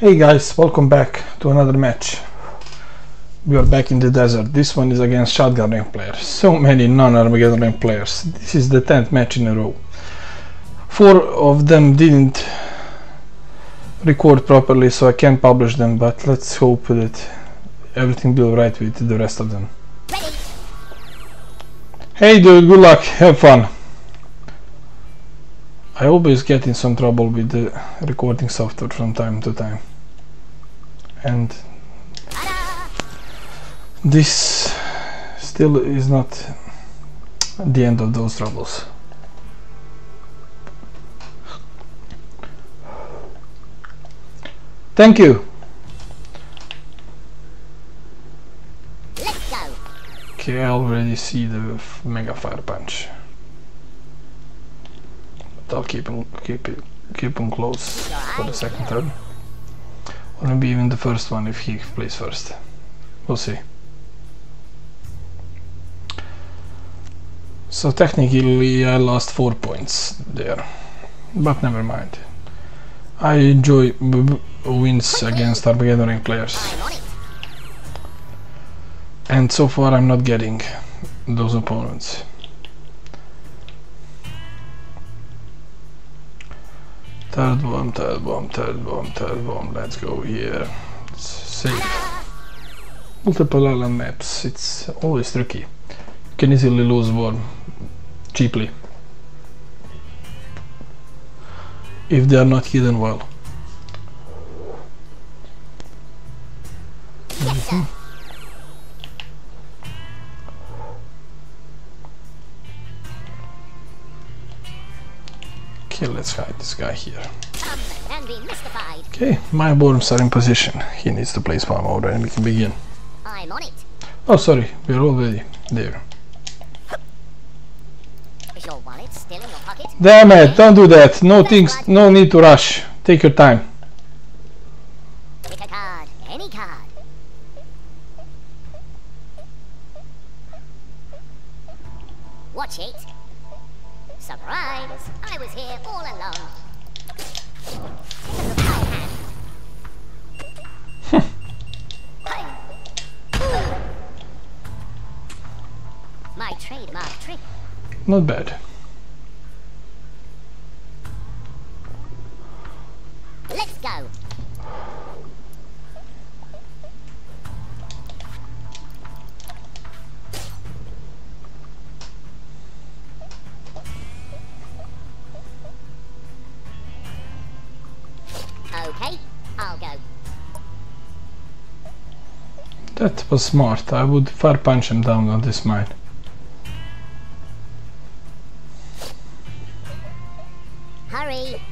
Hey guys, welcome back to another match. We are back in the desert. This one is against shotgun rank players. So many non-Armageddon rank players. This is the 10th match in a row. Four of them didn't record properly so I can't publish them but let's hope that everything will be right with the rest of them. Hey dude, good luck, have fun. I always get in some trouble with the recording software from time to time. And this still is not the end of those troubles. Thank you. Let's go. Okay, I already see the mega fire punch. But I'll keep him, keep it, keep him close for the second turn. Or maybe even the first one if he plays first. We'll see. So technically I lost 4 points there. But never mind. I enjoy wins against Armageddon players. And so far I'm not getting those opponents. Third bomb, third bomb, third bomb, third bomb. Let's go here. Safe. Multiple island maps. It's always tricky. You can easily lose one cheaply. If they are not hidden well. This guy here. Come and be mystified. Okay, my worms are in position. He needs to place one order and we can begin. I'm on it. Oh, sorry, we're already there. Is your wallet still in your pocket? Damn it, don't do that. No things, no need to rush. Take your time. Pick a card. Any card. Watch it. Surprise! I was here all along. Take a look at my hand. my trademark trick. Not bad. That was smart. I would fire punch him down on this mine. Hurry.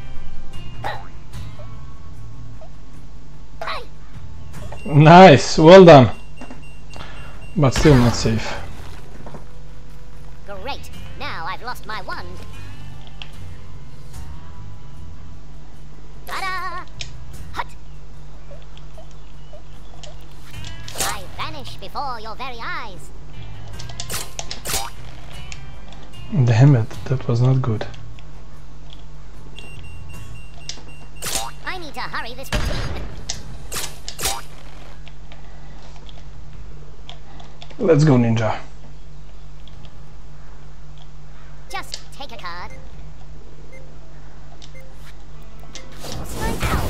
Nice, well done. But still not safe. Great. Now I've lost my wand. Damn it, that was not good. I need to hurry this routine. Let's go, ninja. Just take a card. What's my owl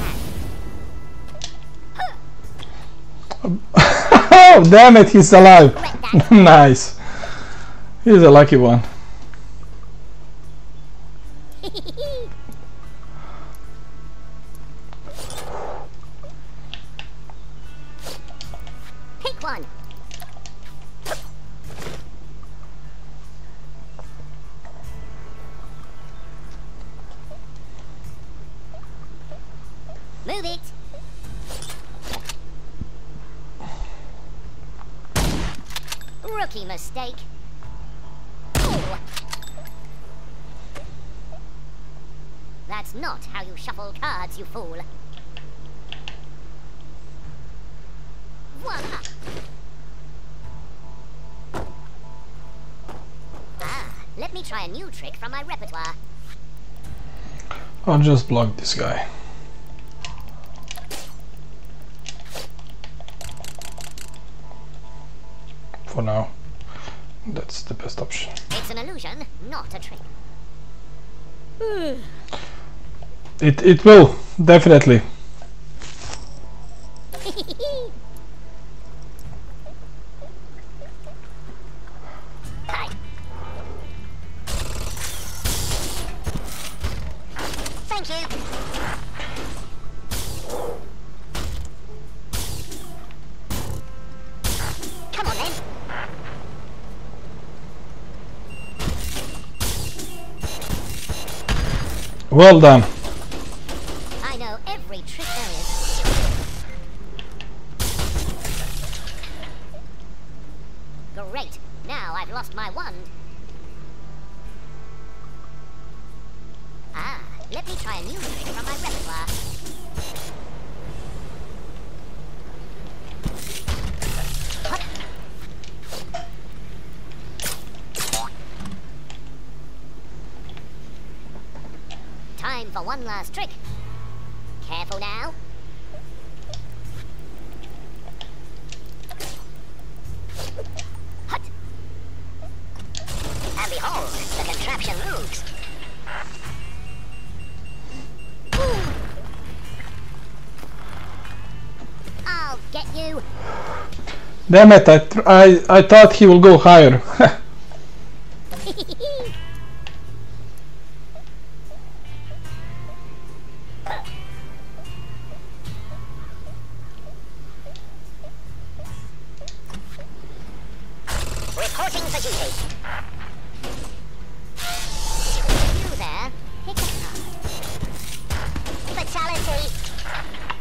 hand? oh, damn it, he's alive. Nice. He's a lucky one. That's not how you shuffle cards, you fool. Ah, let me try a new trick from my repertoire. I'll just block this guy. For now, that's the best option. It's an illusion, not a trick. Hmm. It it will definitely. Hi. Thank you. Come on then. Well done. Time for one last trick. Careful now. Hut. And behold, the contraption moves. Ooh. I'll get you. Damn it! I I I thought he will go higher.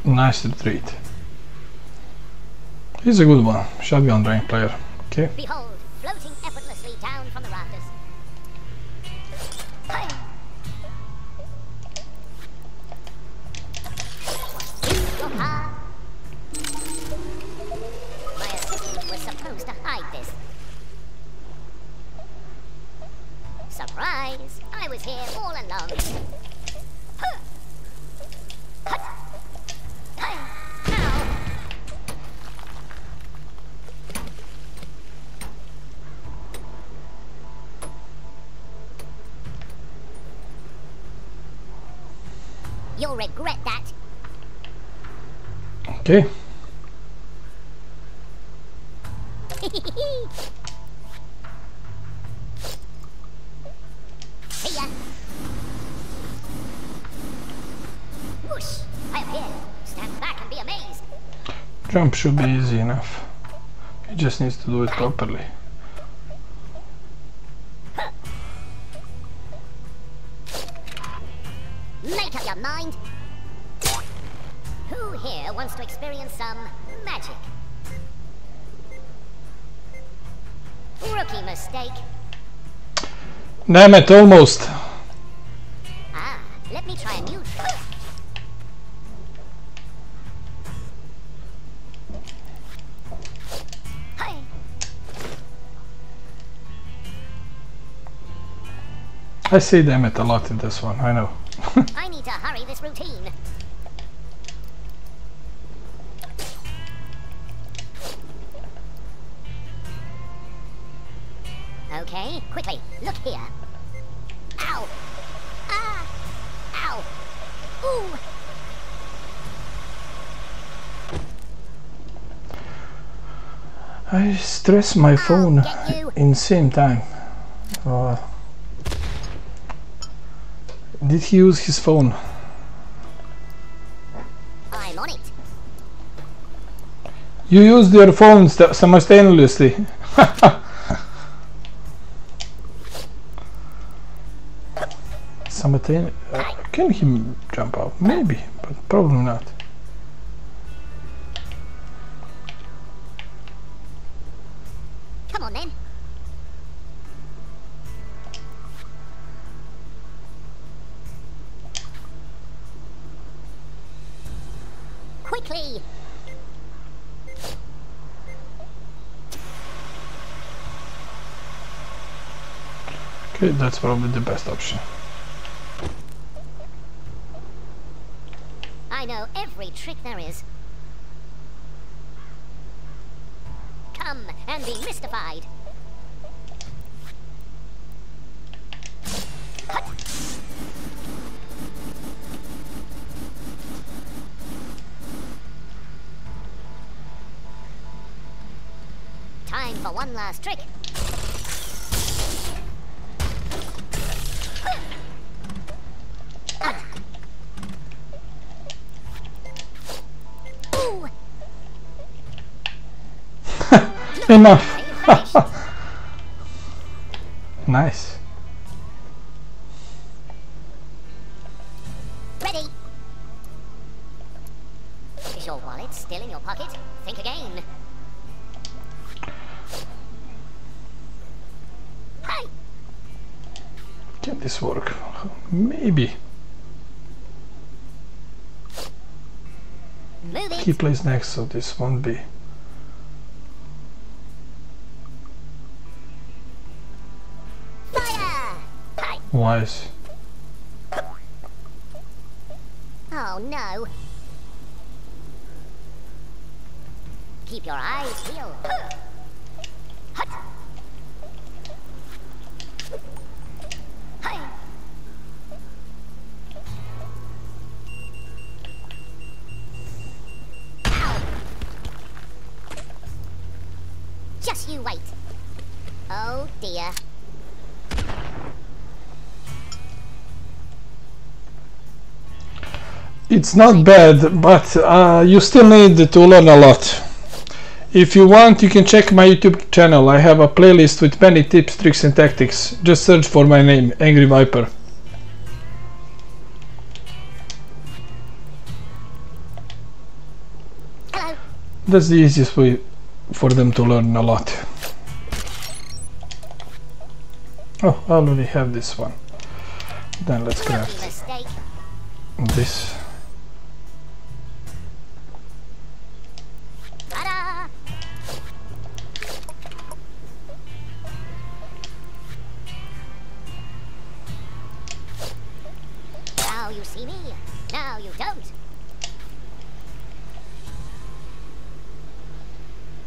nice retreat. He's a good one. Shotgun rank player. Okay. Behold, regret that. Okay. See ya. Uh. Whoosh! I am here. Stand back and be amazed. Jump should be easy enough. He just needs to do it properly. Damn it! Almost. Ah, let me try a new trick. I say damn it a lot in this one. I know. I need to hurry this routine. Okay, quickly, look here. Ow! Ah! Ow! Ooh! I stress my phone in same time. Uh, did he use his phone? I'm on it. You used your phone simultaneously. Simultaneously. Uh, can he jump out? Maybe, but probably not. That's probably the best option. I know every trick there is. Come and be mystified. Time for one last trick. Ooh, Enough. are you finished? Nice. Ready. Is your wallet still in your pocket? Think again. Hi. Can this work? Maybe. Move it. He plays next, so this won't be. Hi. Oh no. Keep your eyes peeled. Just you wait. Oh dear. It's not bad, but uh, you still need to learn a lot. If you want, you can check my YouTube channel. I have a playlist with many tips, tricks, and tactics. Just search for my name, Angry Viper. Hello. That's the easiest way for them to learn a lot. Oh, I already have this one. Then let's craft this. See me. Now you don't.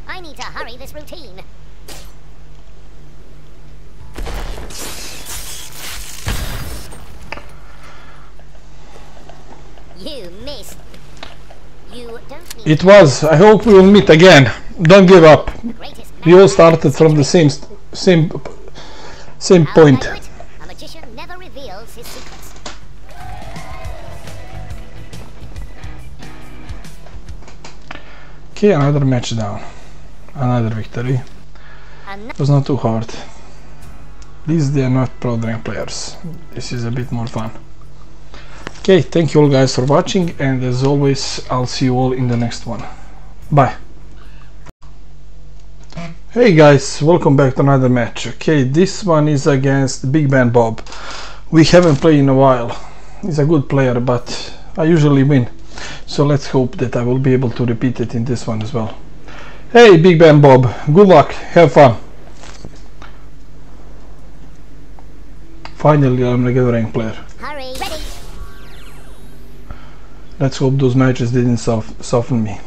I need to hurry this routine. You missed. You don't need It was. I hope we will meet again. Don't give up. We all started from the same same same point. Okay, another match down. Another victory. It was not too hard. At least they are not pro rank players. This is a bit more fun. Okay, thank you all guys for watching and as always I'll see you all in the next one. Bye. Hey guys, welcome back to another match. Okay, this one is against Big Ben Bob. We haven't played in a while. He's a good player but I usually win. So let's hope that I will be able to repeat it in this one as well. Hey Big Ben Bob, good luck, have fun. Finally I'm a good rank player. hurry. Let's hope those matches didn't sof- soften me.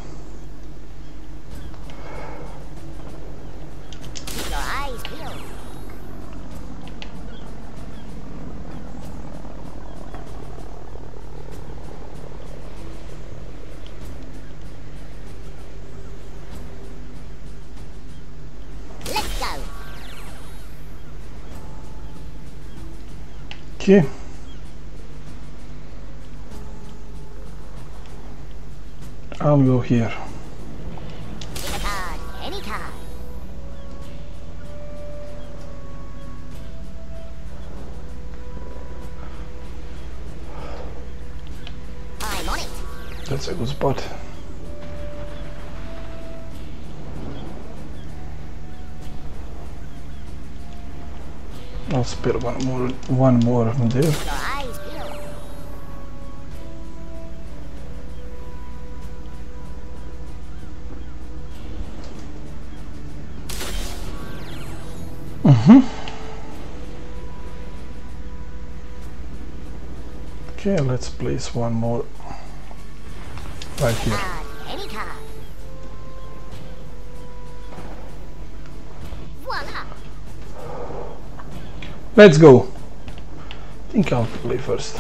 Okay. I'll go here. Pick a card. Any card. I'm on it. That's a good spot. I'll spare one more one more from there. Your eyes peeled. Okay, let's place one more right here. Let's go. think I'll play first.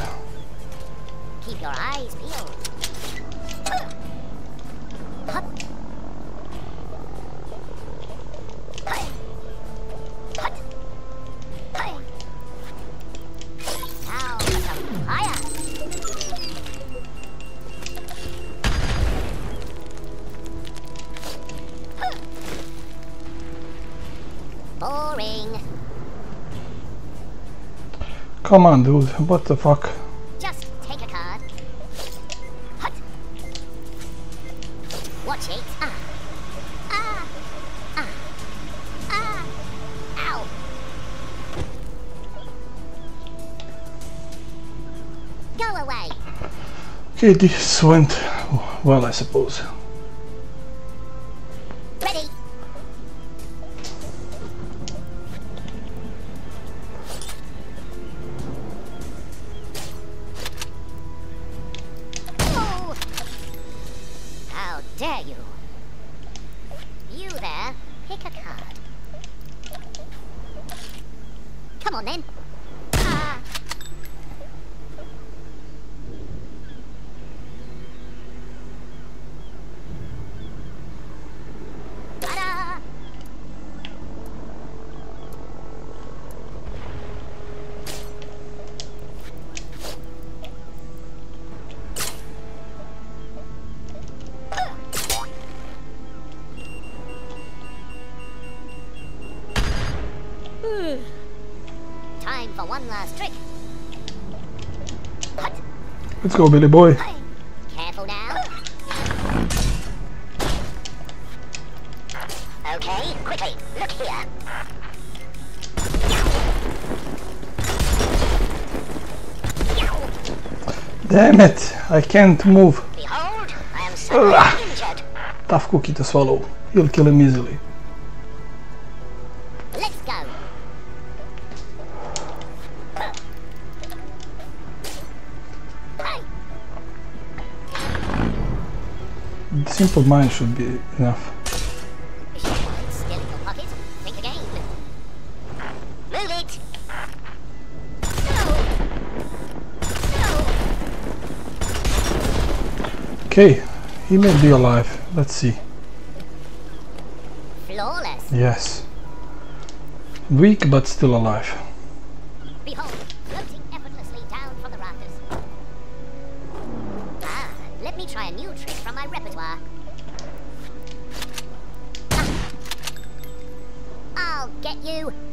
Come on, dude. What the fuck? Just take a card. Hut. Watch it. Ah. Ah. Ah. Ah. Ow. Go away. Okay, this went well, I suppose. Dare you? You there, pick a card. Come on then. Let's go, Billy boy. Careful now. Okay, quickly, look here. Damn it! I can't move. Behold, I am suddenly Ugh. Ah. injured. Tough cookie to swallow. You'll kill him easily. Simple mind should be enough. Okay, he may be alive. Let's see. Flawless. Yes. Weak but still alive. Behold, floating effortlessly down from the rafters. Ah, let me try a new trick from my repertoire. I'll get you.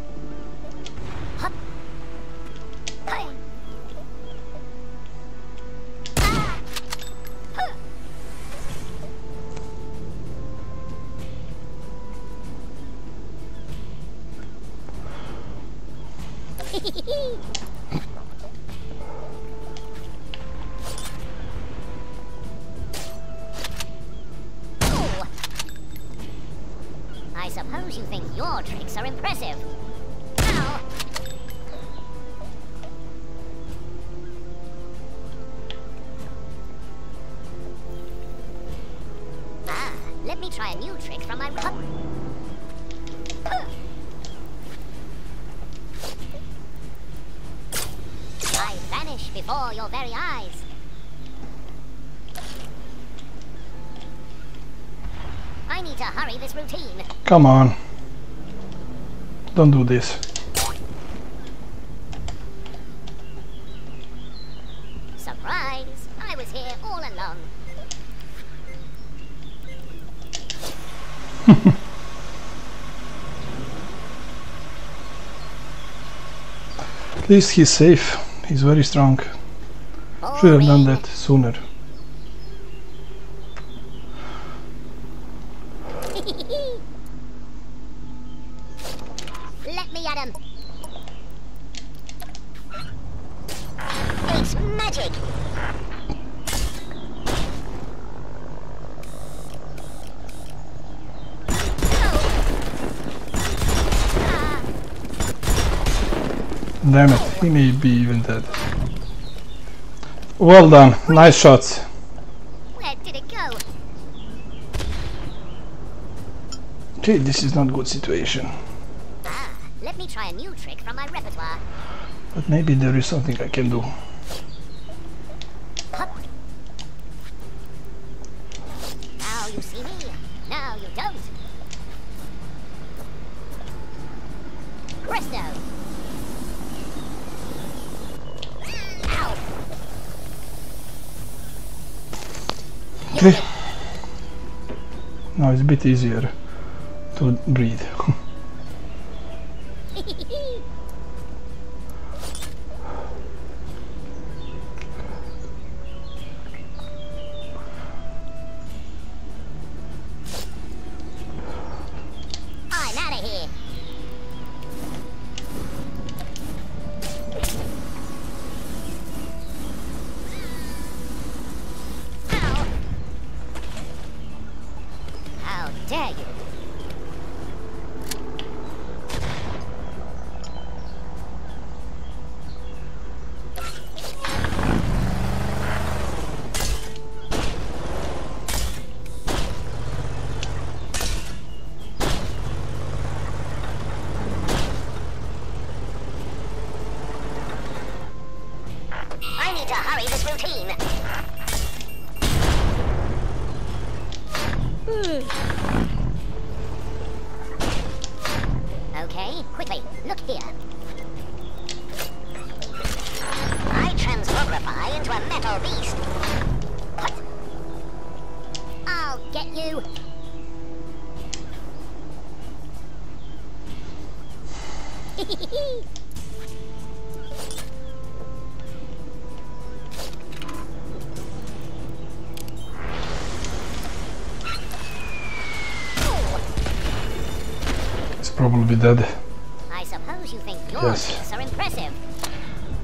Your are impressive. Ow. Ah, let me try a new trick from my... I vanish before your very eyes. I need to hurry this routine. Come on. Don't do this. Surprise! I was here all along. At least he's safe. He's very strong. Should have done that sooner. Let me at him. It's magic. Ah, Damn it, he may be even dead. Well done, nice shots. where did it go? Okay, this is not good situation. Ah, Let me try a new trick from my repertoire. But maybe there is something I can do. Hup. Now you see me. Now you don't. Presto. Ow. Okay. Now it's a bit easier to breathe. hurry this routine. Hmm. Okay, quickly, look here. I transmogrify into a metal beast. What? I'll get you. It's probably dead. I suppose you think your Yes. tricks are impressive.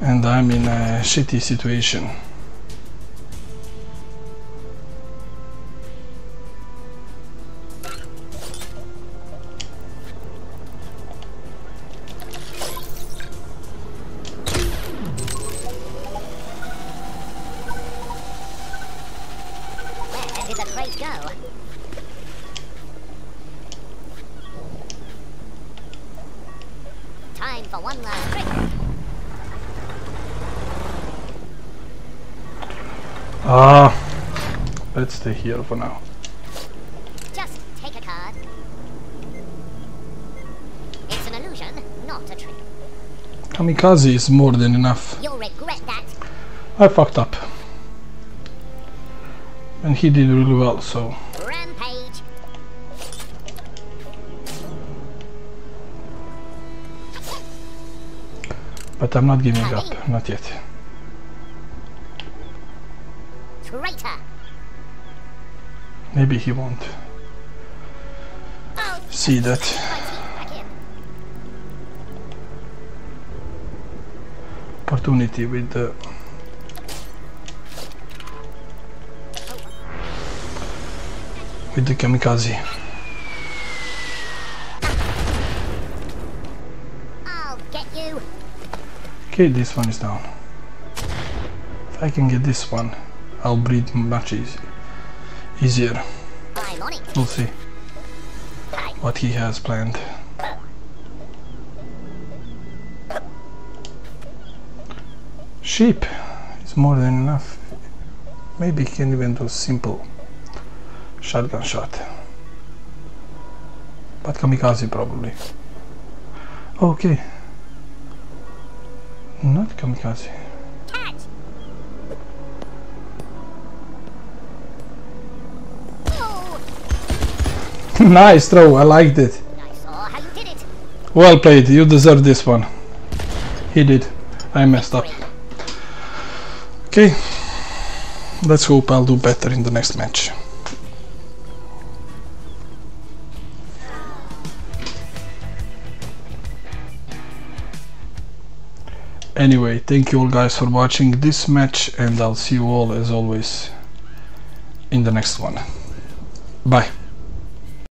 And I'm in a shitty situation. Where did the crate go? Time for one last trick. Ah, let's stay here for now. Just take a card. It's an illusion, not a trick. Kamikaze is more than enough. You'll regret that. I fucked up. And he did really well, so I'm not giving up, not yet. Traitor. Maybe he won't Oh, see that. my teeth back in. opportunity with the oh. with the kamikaze. Okay, this one is down. If I can get this one, I'll breathe much easy, easier. We'll see what he has planned. Sheep is more than enough. Maybe he can even do a simple shotgun shot. But kamikaze probably. Okay. Not kamikaze. Catch. Nice throw, I liked it. I saw how you did it. Well played, you deserve this one. He did. I messed up. Okay. Let's hope I'll do better in the next match. Anyway, thank you all guys for watching this match and I'll see you all as always in the next one. Bye.